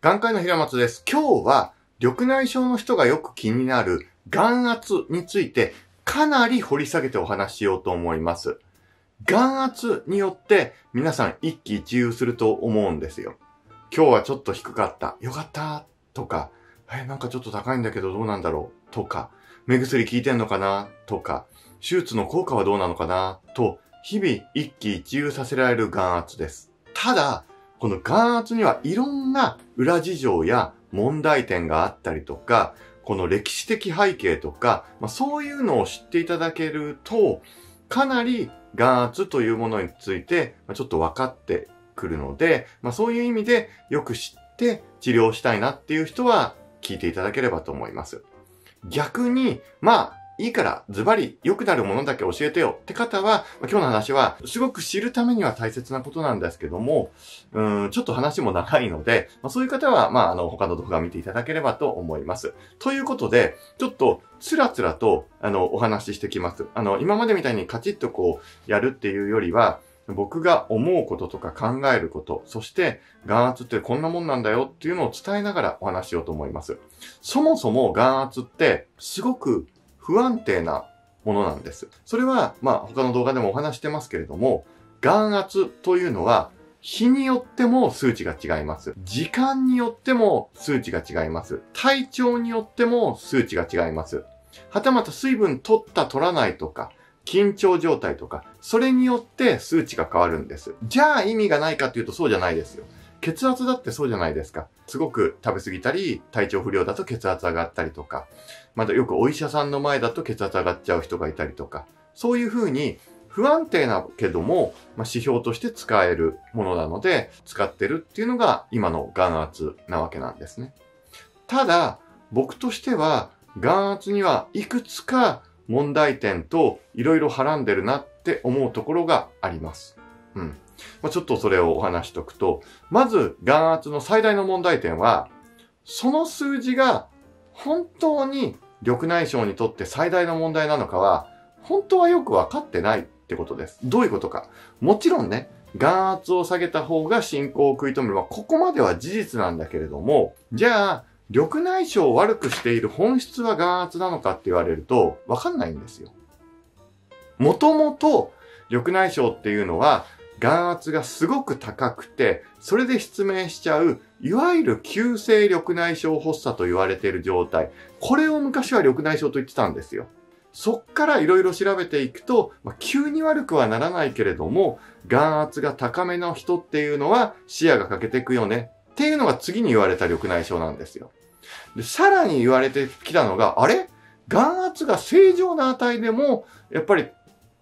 眼科医の平松です。今日は、緑内障の人がよく気になる眼圧について、かなり掘り下げてお話ししようと思います。眼圧によって皆さん一喜一憂すると思うんですよ。今日はちょっと低かった。よかったとか、え、なんかちょっと高いんだけどどうなんだろうとか、目薬効いてんのかなとか、手術の効果はどうなのかなと、日々一喜一憂させられる眼圧です。ただ、この眼圧にはいろんな裏事情や問題点があったりとか、この歴史的背景とか、まあ、そういうのを知っていただけると、かなり眼圧というものについて、ま、ちょっと分かってくるので、まあ、そういう意味でよく知って治療したいなっていう人は聞いていただければと思います。逆に、まあ、いいからズバリ良くなるものだけ教えてよって方は、今日の話はすごく知るためには大切なことなんですけども、うん、ちょっと話も長いので、まあ、そういう方は、まあ、あの、他の動画を見ていただければと思います。ということで、ちょっと、つらつらと、あの、お話ししてきます。あの、今までみたいにカチッとこう、やるっていうよりは、僕が思うこととか考えること、そして眼圧ってこんなもんなんだよっていうのを伝えながらお話しようと思います。そもそも眼圧ってすごく不安定なものなんです。それは、まあ他の動画でもお話してますけれども、眼圧というのは日によっても数値が違います。時間によっても数値が違います。体調によっても数値が違います。はたまた水分取った取らないとか、緊張状態とか、それによって数値が変わるんです。じゃあ意味がないかっていうとそうじゃないですよ。血圧だってそうじゃないですか。すごく食べ過ぎたり、体調不良だと血圧上がったりとか、またよくお医者さんの前だと血圧上がっちゃう人がいたりとか、そういうふうに不安定なけども、まあ、指標として使えるものなので、使ってるっていうのが今の眼圧なわけなんですね。ただ、僕としては、眼圧にはいくつか問題点といろいろはらんでるなって思うところがあります。うん。まあ、ちょっとそれをお話しとくと、まず眼圧の最大の問題点は、その数字が本当に緑内障にとって最大の問題なのかは、本当はよくわかってないってことです。どういうことか。もちろんね、眼圧を下げた方が進行を食い止める。まあ、ここまでは事実なんだけれども、じゃあ、緑内障を悪くしている本質は眼圧なのかって言われると、わかんないんですよ。もともと、緑内障っていうのは、眼圧がすごく高くて、それで失明しちゃう、いわゆる急性緑内障発作と言われている状態。これを昔は緑内障と言ってたんですよ。そっからいろいろ調べていくと、まあ、急に悪くはならないけれども、眼圧が高めの人っていうのは視野が欠けていくよね。っていうのが次に言われた緑内障なんですよ。で、さらに言われてきたのが、あれ？眼圧が正常な値でも、やっぱり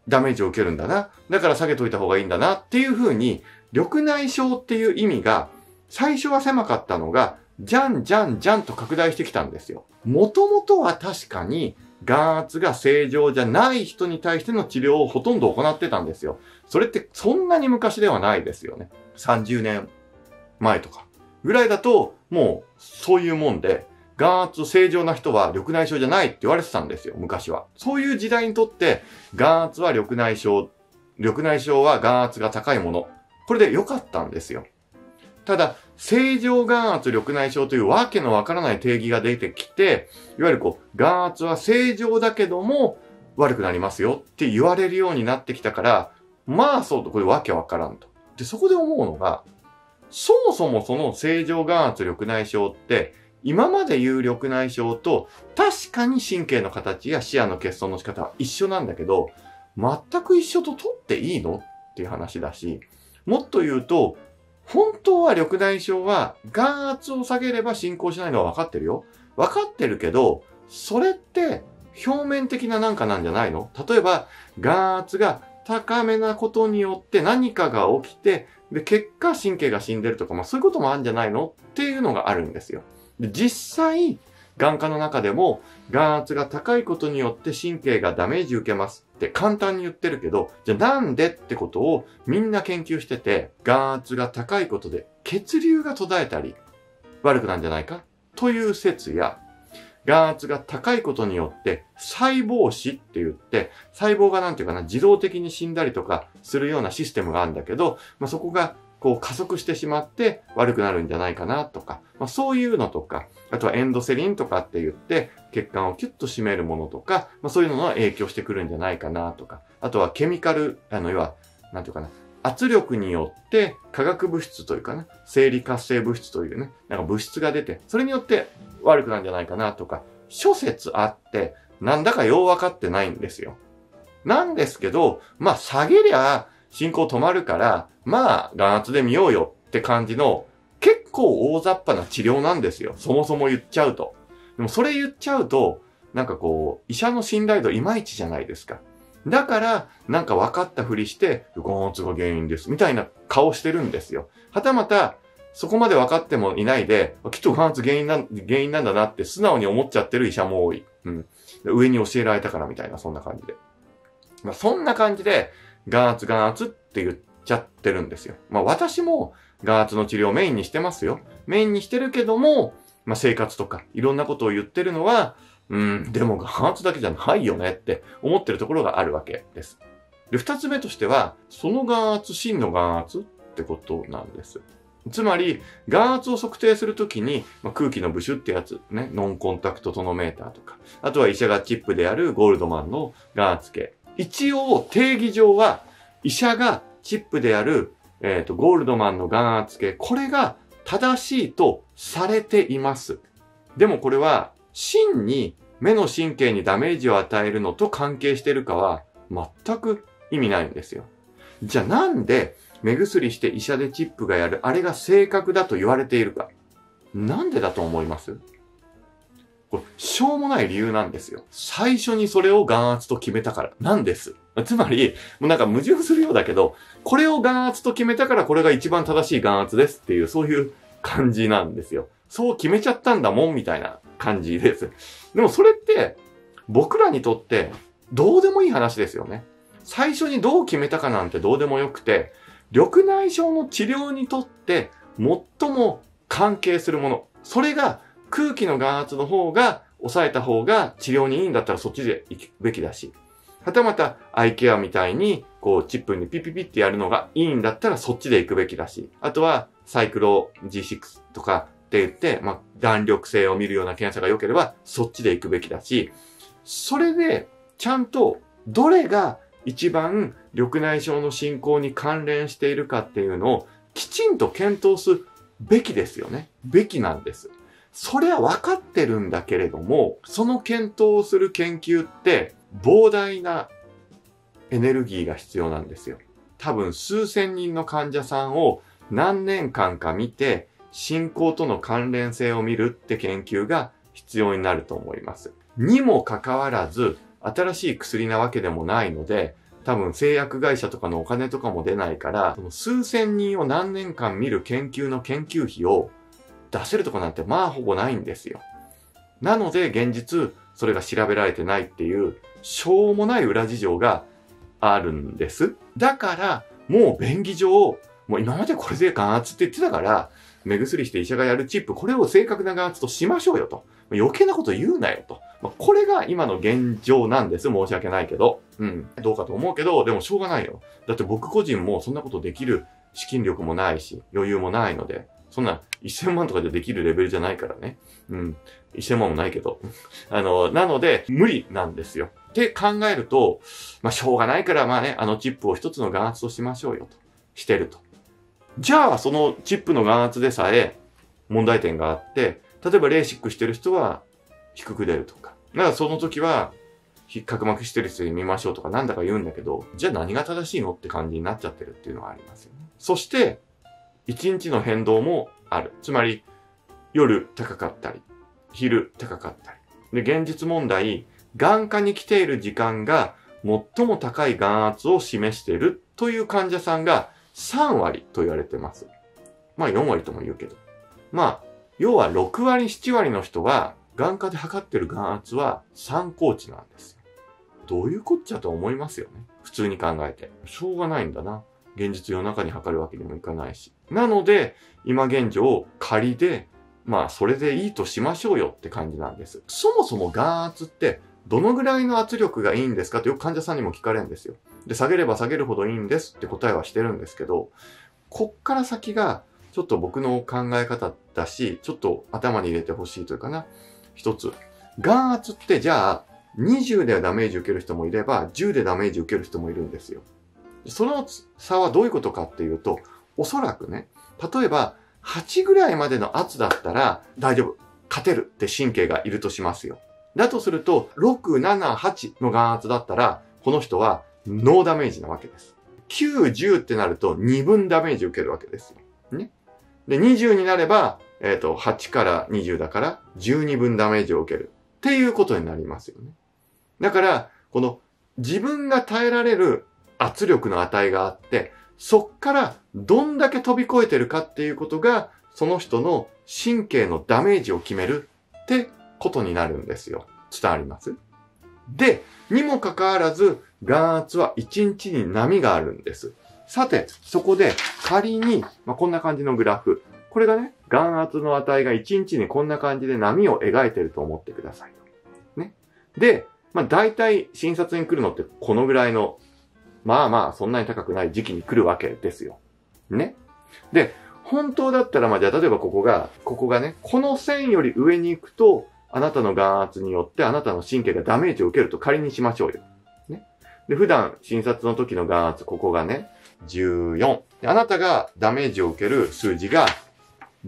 ダメージを受けるんだな。だから下げといた方がいいんだなっていう風に、緑内障っていう意味が、最初は狭かったのが、じゃんじゃんじゃんと拡大してきたんですよ。もともとは確かに、眼圧が正常じゃない人に対しての治療をほとんど行ってたんですよ。それってそんなに昔ではないですよね。30年前とか。ぐらいだと、もうそういうもんで、眼圧正常な人は緑内障じゃないって言われてたんですよ、昔は。そういう時代にとって、眼圧は緑内障、緑内障は眼圧が高いもの。これで良かったんですよ。ただ、正常眼圧緑内障というわけのわからない定義が出てきて、いわゆるこう、眼圧は正常だけども悪くなりますよって言われるようになってきたから、まあそうと、これわけわからんと。で、そこで思うのが、そもそもその正常眼圧緑内障って、今まで言う緑内障と確かに神経の形や視野の欠損の仕方は一緒なんだけど、全く一緒と取っていいのっていう話だし、もっと言うと、本当は緑内障は眼圧を下げれば進行しないのは分かってるよ。分かってるけど、それって表面的ななんかなんじゃないの？例えば、眼圧が高めなことによって何かが起きて、で、結果神経が死んでるとか、まあそういうこともあるんじゃないの？っていうのがあるんですよ。で実際、眼科の中でも眼圧が高いことによって神経がダメージ受けます。って簡単に言ってるけど、じゃあなんでってことをみんな研究してて、眼圧が高いことで血流が途絶えたり悪くなんじゃないか？という説や、眼圧が高いことによって、細胞死って言って、細胞がなんていうかな、自動的に死んだりとかするようなシステムがあるんだけど、まあ、そこがこう加速してしまって悪くなるんじゃないかなとか、まあ、そういうのとか、あとはエンドセリンとかって言って、血管をキュッと締めるものとか、まあ、そういうのが影響してくるんじゃないかなとか、あとはケミカル、あの、要は、なんていうかな、圧力によって化学物質というかな、生理活性物質というね、なんか物質が出て、それによって悪くなるんじゃないかなとか、諸説あって、なんだかよう分かってないんですよ。なんですけど、まあ下げりゃ進行止まるから、まあ眼圧で見ようよって感じの結構大雑把な治療なんですよ。そもそも言っちゃうと。でもそれ言っちゃうと、なんかこう、医者の信頼度いまいちじゃないですか。だから、なんか分かったふりして、眼圧が原因です。みたいな顔してるんですよ。はたまた、そこまで分かってもいないで、きっと眼圧原因な、原因なんだなって素直に思っちゃってる医者も多い。うん。上に教えられたからみたいな、そんな感じで。まあ、そんな感じで、眼圧眼圧って言っちゃってるんですよ。まあ、私も眼圧の治療をメインにしてますよ。メインにしてるけども、まあ、生活とか、いろんなことを言ってるのは、うん、でも眼圧だけじゃないよねって思ってるところがあるわけです。で、二つ目としては、その眼圧、真の眼圧ってことなんです。つまり、眼圧を測定するときに、まあ、空気のブシュってやつ、ね、ノンコンタクトトノメーターとか、あとは医者がチップであるゴールドマンの眼圧計。一応、定義上は、医者がチップである、えっ、と、ゴールドマンの眼圧計、これが正しいとされています。でもこれは、真に目の神経にダメージを与えるのと関係しているかは全く意味ないんですよ。じゃあなんで目薬して医者でチップがやるあれが正確だと言われているか。なんでだと思います、しょうもない理由なんですよ。最初にそれを眼圧と決めたからなんです。つまり、もうなんか矛盾するようだけど、これを眼圧と決めたからこれが一番正しい眼圧ですっていう、そういう感じなんですよ。そう決めちゃったんだもん、みたいな感じです。でもそれって、僕らにとって、どうでもいい話ですよね。最初にどう決めたかなんてどうでもよくて、緑内障の治療にとって最も関係するもの。それが空気の眼圧の方が抑えた方が治療にいいんだったらそっちで行くべきだし。はたまたアイケアみたいにこうチップにピピピってやるのがいいんだったらそっちで行くべきだし。あとはサイクロ G6 とかって言って、まあ、弾力性を見るような検査が良ければそっちで行くべきだし。それでちゃんとどれが一番緑内障の進行に関連しているかっていうのをきちんと検討すべきですよね。べきなんです。それは分かってるんだけれども、その検討をする研究って膨大なエネルギーが必要なんですよ。多分数千人の患者さんを何年間か見て、進行との関連性を見るって研究が必要になると思います。にもかかわらず、新しい薬なわけでもないので、多分製薬会社とかのお金とかも出ないから、その数千人を何年間見る研究の研究費を出せるとこなんてまあほぼないんですよ。なので現実それが調べられてないっていうしょうもない裏事情があるんです。だからもう便宜上、もう今までこれで眼圧って言ってたから、目薬して医者がやるチップ、これを正確な眼圧としましょうよと。余計なこと言うなよと。これが今の現状なんです。申し訳ないけど。うん。どうかと思うけど、でもしょうがないよ。だって僕個人もそんなことできる資金力もないし、余裕もないので、そんな1000万とかでできるレベルじゃないからね。うん。1000万もないけど。あの、なので、無理なんですよ。って考えると、まあ、しょうがないから、まあね、あのチップを一つの眼圧としましょうよと。してると。じゃあ、そのチップの眼圧でさえ問題点があって、例えばレーシックしてる人は低く出るとか。だからその時は、角膜してる人に見ましょうとかなんだか言うんだけど、じゃあ何が正しいのって感じになっちゃってるっていうのはありますよね。そして、一日の変動もある。つまり、夜高かったり、昼高かったり。で、現実問題、眼科に来ている時間が最も高い眼圧を示しているという患者さんが3割と言われてます。まあ4割とも言うけど。まあ、要は6割、7割の人は眼科で測ってる眼圧は参考値なんですよ。どういうこっちゃと思いますよね。普通に考えて。しょうがないんだな。現実夜中に測るわけにもいかないし。なので、今現状、仮でまあ、それでいいとしましょうよって感じなんです。そもそも眼圧って、どのぐらいの圧力がいいんですかってよく患者さんにも聞かれるんですよ。で、下げれば下げるほどいいんですって答えはしてるんですけど、こっから先が、ちょっと僕の考え方だし、ちょっと頭に入れてほしいというかな。一つ。眼圧ってじゃあ、20でダメージ受ける人もいれば、10でダメージ受ける人もいるんですよ。その差はどういうことかっていうと、おそらくね、例えば、8ぐらいまでの圧だったら大丈夫。勝てるって神経がいるとしますよ。だとすると、6、7、8の眼圧だったら、この人はノーダメージなわけです。9、10ってなると2分ダメージ受けるわけですよ。ね。で、20になれば、えっ、ー、と、8から20だから12分ダメージを受ける。っていうことになりますよね。だから、この自分が耐えられる圧力の値があって、そっからどんだけ飛び越えてるかっていうことが、その人の神経のダメージを決めるってことになるんですよ。伝わります？で、にもかかわらず、眼圧は1日に波があるんです。さて、そこで仮に、まあ、こんな感じのグラフ。これがね、眼圧の値が1日にこんな感じで波を描いてると思ってください。ね。で、まあ大体診察に来るのってこのぐらいのまあまあ、そんなに高くない時期に来るわけですよ。ね。で、本当だったら、まあじゃあ例えばここが、ここがね、この線より上に行くと、あなたの眼圧によってあなたの神経がダメージを受けると仮にしましょうよ。ね。で、普段診察の時の眼圧、ここがね、14。であなたがダメージを受ける数字が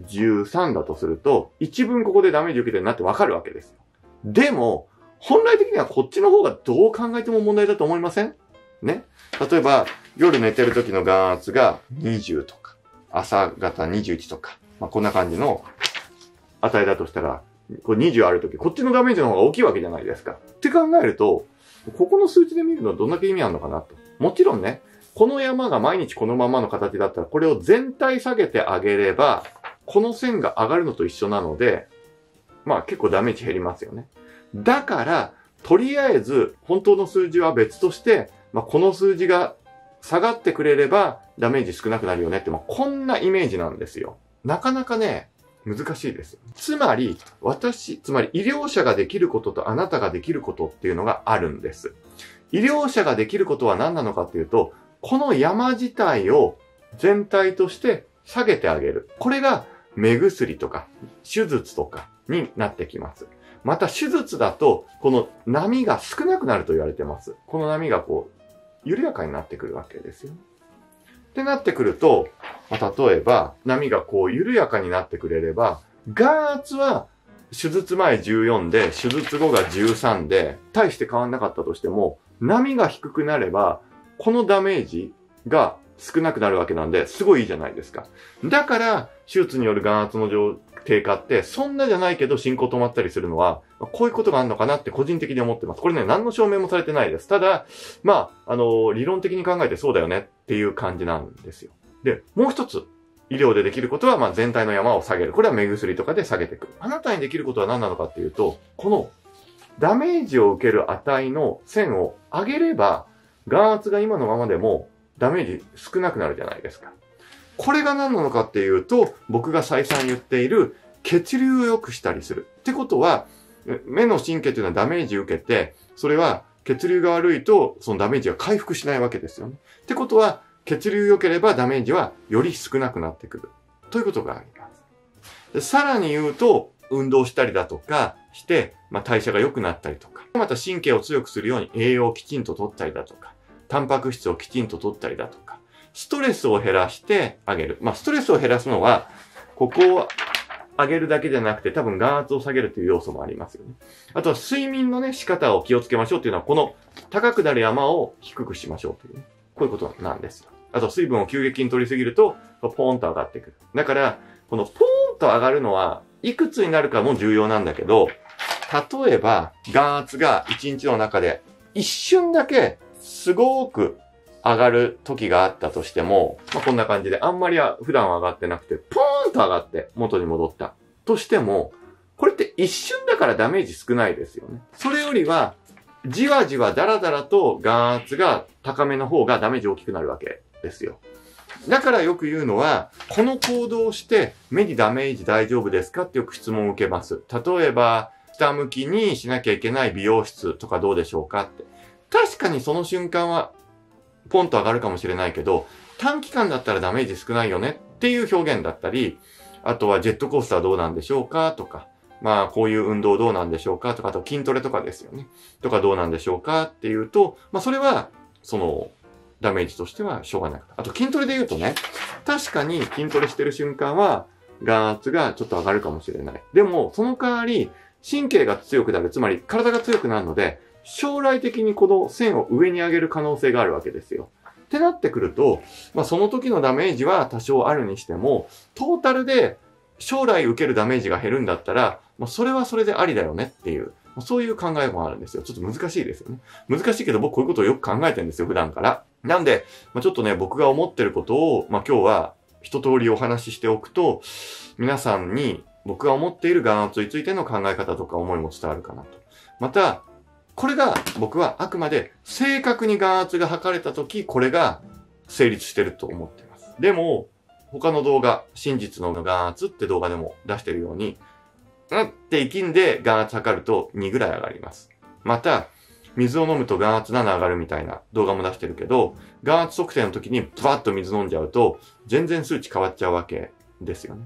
13だとすると、一分ここでダメージを受けてるなってわかるわけです。でも、本来的にはこっちの方がどう考えても問題だと思いません？ね。例えば、夜寝てる時の眼圧が20とか、朝方21とか、まあ、こんな感じの値だとしたら、これ20ある時、こっちのダメージの方が大きいわけじゃないですか。って考えると、ここの数値で見るのはどんだけ意味あるのかなと。もちろんね、この山が毎日このままの形だったら、これを全体下げてあげれば、この線が上がるのと一緒なので、まあ結構ダメージ減りますよね。だから、とりあえず、本当の数字は別として、まあ、この数字が下がってくれればダメージ少なくなるよねって、まあ、こんなイメージなんですよ。なかなかね、難しいです。つまり、私、つまり医療者ができることとあなたができることっていうのがあるんです。医療者ができることは何なのかっていうと、この山自体を全体として下げてあげる。これが目薬とか手術とかになってきます。また手術だと、この波が少なくなると言われてます。この波がこう、緩やかになってくるわけですよ。ってなってくると、まあ、例えば、波がこう緩やかになってくれれば、眼圧は手術前14で、手術後が13で、大して変わんなかったとしても、波が低くなれば、このダメージが少なくなるわけなんで、すごいいいじゃないですか。だから、手術による眼圧の低下って、そんなじゃないけど進行止まったりするのは、こういうことがあるのかなって個人的に思ってます。これね、何の証明もされてないです。ただ、まあ、あの、理論的に考えてそうだよねっていう感じなんですよ。で、もう一つ、医療でできることは、まあ、全体の山を下げる。これは目薬とかで下げていく。あなたにできることは何なのかっていうと、このダメージを受ける値の線を上げれば、眼圧が今のままでもダメージ少なくなるじゃないですか。これが何なのかっていうと、僕が再三言っている血流を良くしたりする。ってことは、目の神経というのはダメージ受けて、それは血流が悪いと、そのダメージが回復しないわけですよね。ってことは、血流良ければダメージはより少なくなってくる。ということがあります。でさらに言うと、運動したりだとかして、まあ、代謝が良くなったりとか、また神経を強くするように栄養をきちんと取ったりだとか、タンパク質をきちんと取ったりだとか、ストレスを減らしてあげる。まあ、ストレスを減らすのは、ここを上げるだけじゃなくて、多分眼圧を下げるという要素もありますよね。あとは睡眠のね、仕方を気をつけましょうっていうのは、この高くなる山を低くしましょうというね。こういうことなんです。あと水分を急激に取りすぎると、ポーンと上がってくる。だから、このポーンと上がるのは、いくつになるかも重要なんだけど、例えば、眼圧が1日の中で一瞬だけすごく上がる時があったとしても、まあ、こんな感じで、あんまりは普段は上がってなくて、ポーンと上がって元に戻った。としても、これって一瞬だからダメージ少ないですよね。それよりは、じわじわだらだらと眼圧が高めの方がダメージ大きくなるわけですよ。だからよく言うのは、この行動をして目にダメージ大丈夫ですかってよく質問を受けます。例えば、下向きにしなきゃいけない美容室とかどうでしょうかって。確かにその瞬間はポンと上がるかもしれないけど、短期間だったらダメージ少ないよねっていう表現だったり、あとはジェットコースターどうなんでしょうかとか、まあこういう運動どうなんでしょうかとか、あと筋トレとかですよね。とかどうなんでしょうかっていうと、まあそれは、その、ダメージとしてはしょうがない。あと筋トレで言うとね、確かに筋トレしてる瞬間は、眼圧がちょっと上がるかもしれない。でも、その代わり、神経が強くなる、つまり体が強くなるので、将来的にこの線を上に上げる可能性があるわけですよ。ってなってくると、まあその時のダメージは多少あるにしても、トータルで将来受けるダメージが減るんだったら、まあそれはそれでありだよねっていうま、そういう考えもあるんですよ。ちょっと難しいですよね。難しいけど僕こういうことをよく考えてるんですよ、普段から。なんで、まあ、ちょっとね、僕が思ってることを、まあ今日は一通りお話ししておくと、皆さんに僕が思っている眼圧についての考え方とか思いも伝わるかなと。また、これが僕はあくまで正確に眼圧が測れたとき、これが成立してると思っています。でも、他の動画、真実の眼圧って動画でも出してるように、うんって息んで眼圧測ると2ぐらい上がります。また、水を飲むと眼圧7上がるみたいな動画も出してるけど、眼圧測定の時にブワッと水飲んじゃうと、全然数値変わっちゃうわけですよね。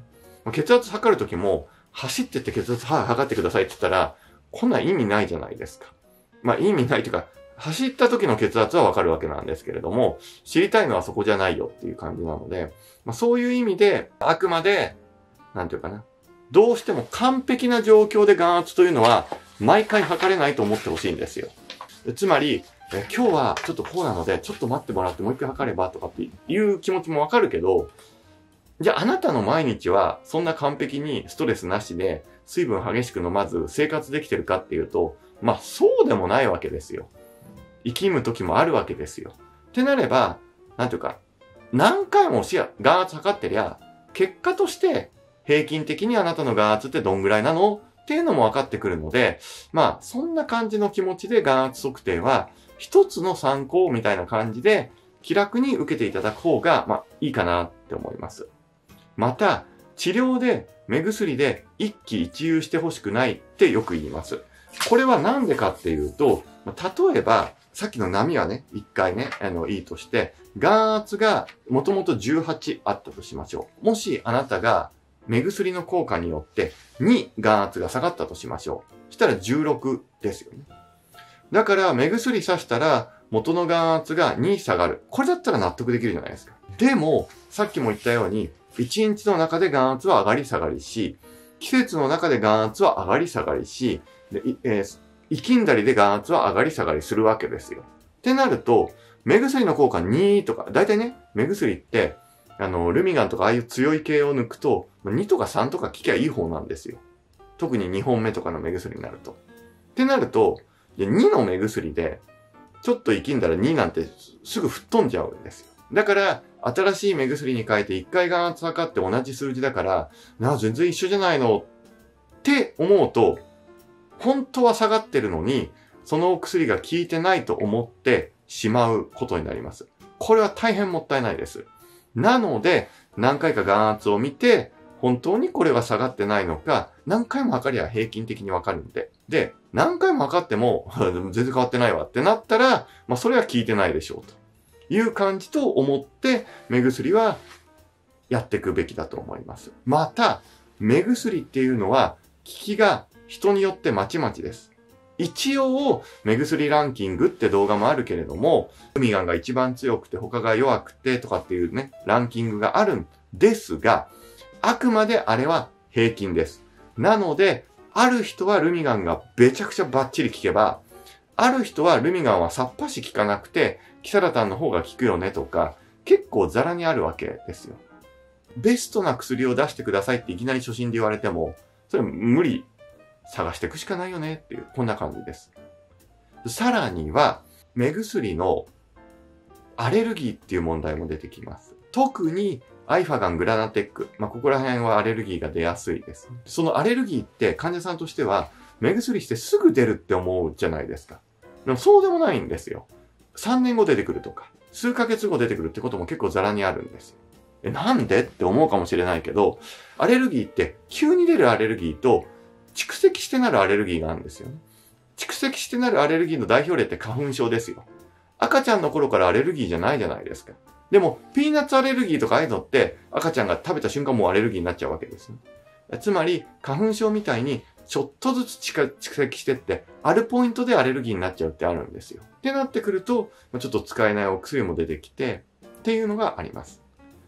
血圧測る時も、走ってって血圧測ってくださいって言ったら、こんな意味ないじゃないですか。まあ意味ないというか、走った時の血圧はわかるわけなんですけれども、知りたいのはそこじゃないよっていう感じなので、まあそういう意味で、あくまで、なんていうかな、どうしても完璧な状況で眼圧というのは、毎回測れないと思ってほしいんですよ。つまり、え今日はちょっとこうなので、ちょっと待ってもらってもう一回測ればとかっていう気持ちもわかるけど、じゃああなたの毎日はそんな完璧にストレスなしで水分激しく飲まず生活できてるかっていうと、まあそうでもないわけですよ。生きむ時もあるわけですよ。ってなれば、なんていうか、何回も視野、眼圧測ってりゃ、結果として平均的にあなたの眼圧ってどんぐらいなの？っていうのも分かってくるので、まあそんな感じの気持ちで眼圧測定は一つの参考みたいな感じで気楽に受けていただく方が、まあいいかなって思います。また、治療で目薬で一喜一憂してほしくないってよく言います。これはなんでかっていうと、例えば、さっきの波はね、一回ね、あの、いいとして、眼圧がもともと18あったとしましょう。もしあなたが目薬の効果によって2眼圧が下がったとしましょう。したら16ですよね。だから目薬さしたら元の眼圧が2下がる。これだったら納得できるじゃないですか。でも、さっきも言ったように、1日の中で眼圧は上がり下がりし、季節の中で眼圧は上がり下がりし、で、えー、生きんだりで眼圧は上がり下がりするわけですよ。ってなると、目薬の効果2とか、だいたいね、目薬って、あの、ルミガンとかああいう強い系を抜くと、2とか3とか効きゃいい方なんですよ。特に2本目とかの目薬になると。ってなると、2の目薬で、ちょっと生きんだら2なんてすぐ吹っ飛んじゃうんですよ。だから、新しい目薬に変えて1回眼圧測って同じ数字だから、なあ、全然一緒じゃないのって思うと、本当は下がってるのに、そのお薬が効いてないと思ってしまうことになります。これは大変もったいないです。なので、何回か眼圧を見て、本当にこれは下がってないのか、何回も測りゃ平均的にわかるんで。で、何回も測っても 全然変わってないわってなったら、まあそれは効いてないでしょうという感じと思って目薬はやっていくべきだと思います。また、目薬っていうのは効きが人によってまちまちです。一応、目薬ランキングって動画もあるけれども、ウミガンが一番強くて他が弱くてとかっていうね、ランキングがあるんですが、あくまであれは平均です。なので、ある人はルミガンがめちゃくちゃバッチリ効けば、ある人はルミガンはさっぱし効かなくて、キサラタンの方が効くよねとか、結構ザラにあるわけですよ。ベストな薬を出してくださいっていきなり初心で言われても、それ無理探していくしかないよねっていう、こんな感じです。さらには、目薬のアレルギーっていう問題も出てきます。特にアイファガン、グラナテック。まあ、ここら辺はアレルギーが出やすいです。そのアレルギーって患者さんとしては、目薬してすぐ出るって思うじゃないですか。でもそうでもないんですよ。3年後出てくるとか、数ヶ月後出てくるってことも結構ザラにあるんですよ。え、なんでって思うかもしれないけど、アレルギーって急に出るアレルギーと蓄積してなるアレルギーがあるんですよね。蓄積してなるアレルギーの代表例って花粉症ですよ。赤ちゃんの頃からアレルギーじゃないじゃないですか。でも、ピーナッツアレルギーとかああいうのって、赤ちゃんが食べた瞬間もうアレルギーになっちゃうわけですね。つまり、花粉症みたいに、ちょっとずつ蓄積してって、あるポイントでアレルギーになっちゃうってあるんですよ。ってなってくると、ちょっと使えないお薬も出てきて、っていうのがあります。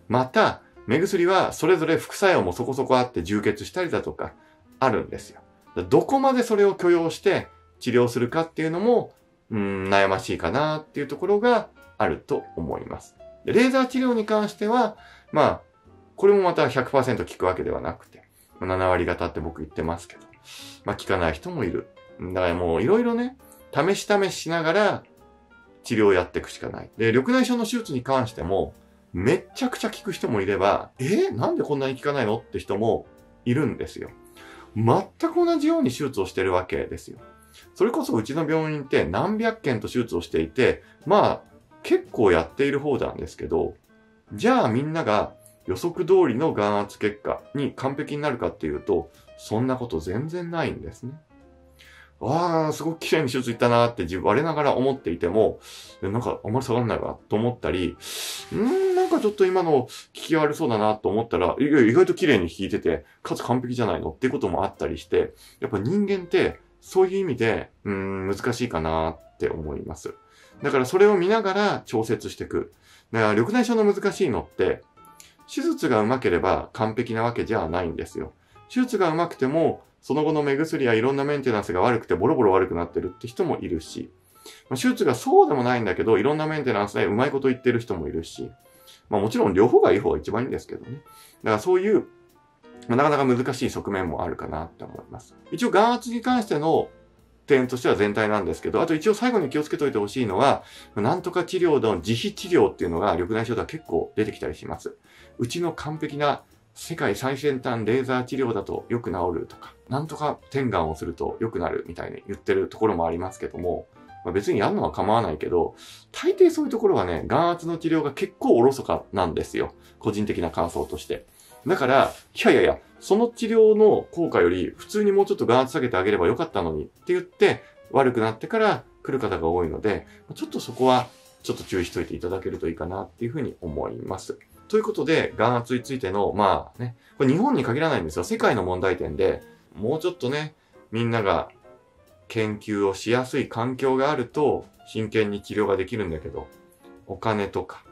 また、目薬はそれぞれ副作用もそこそこあって充血したりだとか、あるんですよ。どこまでそれを許容して治療するかっていうのも、うん、悩ましいかなっていうところがあると思います。レーザー治療に関しては、まあ、これもまた100%効くわけではなくて、7割方って僕言ってますけど、まあ効かない人もいる。だからもういろいろね、試し試ししながら治療をやっていくしかない。で、緑内障の手術に関しても、めっちゃくちゃ効く人もいれば、えー、なんでこんなに効かないのって人もいるんですよ。全く同じように手術をしてるわけですよ。それこそうちの病院って何百件と手術をしていて、まあ、結構やっている方なんですけど、じゃあみんなが予測通りの眼圧結果に完璧になるかっていうと、そんなこと全然ないんですね。わあ、すごく綺麗に手術いったなーって自分我ながら思っていても、なんかあんまり下がんないわと思ったり、んーんかちょっと今の効き悪そうだなと思ったら、意外と綺麗に弾いてて、かつ完璧じゃないのっていうこともあったりして、やっぱ人間ってそういう意味で、うん、難しいかなって思います。だからそれを見ながら調節していく。だから緑内障の難しいのって、手術がうまければ完璧なわけじゃないんですよ。手術がうまくても、その後の目薬やいろんなメンテナンスが悪くてボロボロ悪くなってるって人もいるし、ま、手術がそうでもないんだけど、いろんなメンテナンスでうまいこと言ってる人もいるし、まあもちろん両方がいい方が一番いいんですけどね。だからそういう、まあ、なかなか難しい側面もあるかなって思います。一応眼圧に関しての点としては全体なんですけど、あと一応最後に気をつけておいてほしいのは、なんとか治療の自費治療っていうのが緑内障では結構出てきたりします。うちの完璧な世界最先端レーザー治療だとよく治るとか、なんとか点眼をすると良くなるみたいに言ってるところもありますけども、まあ、別にやるのは構わないけど、大抵そういうところはね、眼圧の治療が結構おろそかなんですよ。個人的な感想として。だから、いやいやいや、その治療の効果より普通にもうちょっと眼圧下げてあげればよかったのにって言って悪くなってから来る方が多いので、ちょっとそこはちょっと注意しといていただけるといいかなっていうふうに思います。ということで、眼圧についての、まあね、これ日本に限らないんですよ。世界の問題点で、もうちょっとね、みんなが研究をしやすい環境があると、真剣に治療ができるんだけど、お金とか、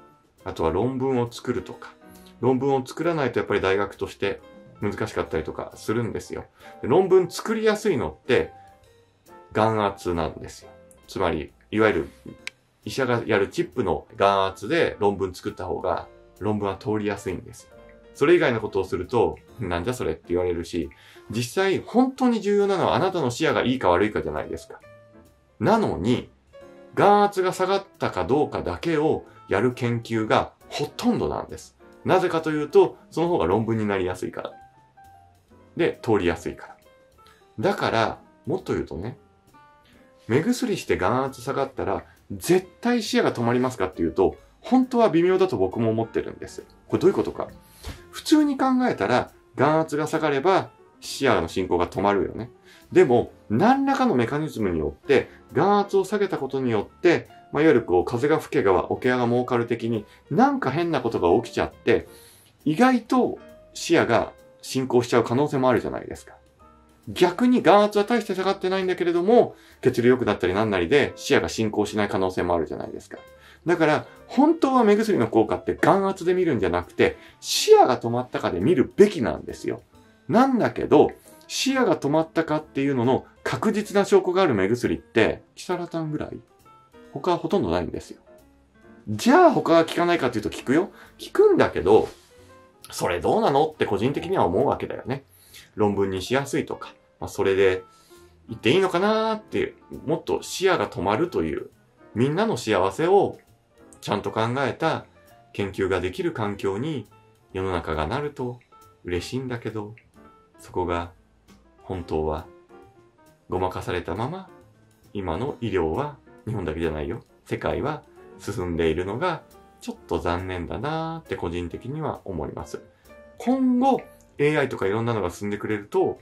あとは論文を作るとか、論文を作らないとやっぱり大学として難しかったりとかするんですよ。論文作りやすいのって、眼圧なんですよ。つまり、いわゆる医者がやるチップの眼圧で論文作った方が論文は通りやすいんです。それ以外のことをすると、なんじゃそれって言われるし、実際本当に重要なのはあなたの視野がいいか悪いかじゃないですか。なのに、眼圧が下がったかどうかだけをやる研究がほとんどなんです。なぜかというと、その方が論文になりやすいから。で、通りやすいから。だから、もっと言うとね、目薬して眼圧下がったら、絶対視野が止まりますかっていうと、本当は微妙だと僕も思ってるんです。これどういうことか。普通に考えたら、眼圧が下がれば視野の進行が止まるよね。でも、何らかのメカニズムによって、眼圧を下げたことによって、まあ、いわゆるこう、風が吹けば、桶屋が儲かる的に、なんか変なことが起きちゃって、意外と視野が進行しちゃう可能性もあるじゃないですか。逆に眼圧は大して下がってないんだけれども、血流良くなったりなんなりで視野が進行しない可能性もあるじゃないですか。だから、本当は目薬の効果って眼圧で見るんじゃなくて、視野が止まったかで見るべきなんですよ。なんだけど、視野が止まったかっていうのの確実な証拠がある目薬って、キサラタンぐらい他はほとんどないんですよ。じゃあ他が効かないかっていうと効くよ。効くんだけど、それどうなのって個人的には思うわけだよね。論文にしやすいとか、まあ、それで言っていいのかなーって、もっと視野が止まるという、みんなの幸せをちゃんと考えた研究ができる環境に世の中がなると嬉しいんだけど、そこが本当はごまかされたまま、今の医療は日本だけじゃないよ。世界は進んでいるのが、ちょっと残念だなーって個人的には思います。今後、AI とかいろんなのが進んでくれると、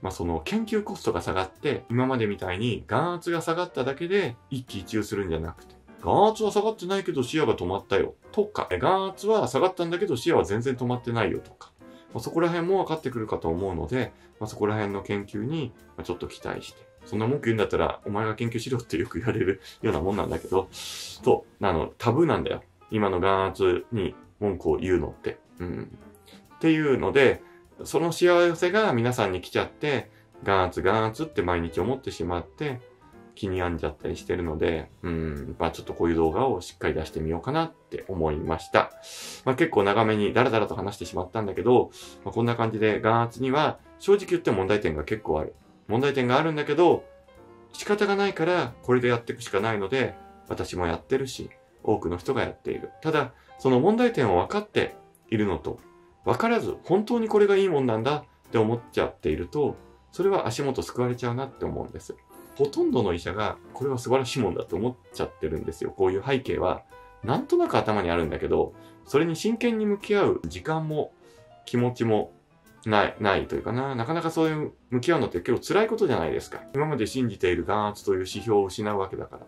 まあ、その研究コストが下がって、今までみたいに眼圧が下がっただけで一喜一憂するんじゃなくて、眼圧は下がってないけど視野が止まったよ。とか、眼圧は下がったんだけど視野は全然止まってないよとか。まあ、そこら辺も分かってくるかと思うので、まあ、そこら辺の研究にちょっと期待して。そんな文句言うんだったら、お前が研究しろってよく言われるようなもんなんだけど、そう、あの、タブーなんだよ。今の眼圧に文句を言うのって。うん。っていうので、その幸せが皆さんに来ちゃって、眼圧眼圧って毎日思ってしまって、気に病んじゃったりしてるので、うん、まあちょっとこういう動画をしっかり出してみようかなって思いました。まあ結構長めにダラダラと話してしまったんだけど、まあ、こんな感じで眼圧には正直言って問題点が結構ある。問題点があるんだけど、仕方がないからこれでやっていくしかないので、私もやってるし、多くの人がやっている。ただ、その問題点を分かっているのと、分からず本当にこれがいいもんなんだって思っちゃっていると、それは足元救われちゃうなって思うんです。ほとんどの医者がこれは素晴らしいもんだって思っちゃってるんですよ。こういう背景はなんとなく頭にあるんだけど、それに真剣に向き合う時間も気持ちもない、ないというかな。なかなかそういう向き合うのって結構辛いことじゃないですか。今まで信じている眼圧という指標を失うわけだから。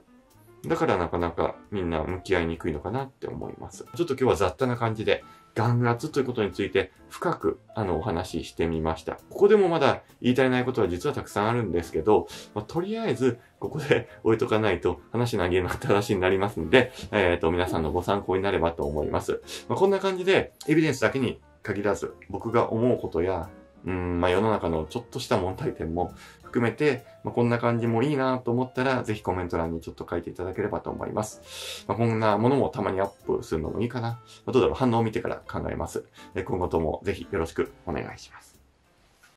だからなかなかみんな向き合いにくいのかなって思います。ちょっと今日は雑多な感じで、眼圧ということについて深くあのお話ししてみました。ここでもまだ言い足りないことは実はたくさんあるんですけど、まあ、とりあえずここで置いとかないと話投げの話になりますので、えっ、ー、と皆さんのご参考になればと思います。まあ、こんな感じでエビデンスだけに限らず僕が思うことやうん、まあ、世の中のちょっとした問題点も含めて、まあ、こんな感じもいいなと思ったら、ぜひコメント欄にちょっと書いていただければと思います。まあ、こんなものもたまにアップするのもいいかな。まあ、どうだろう？反応を見てから考えます。今後ともぜひよろしくお願いします。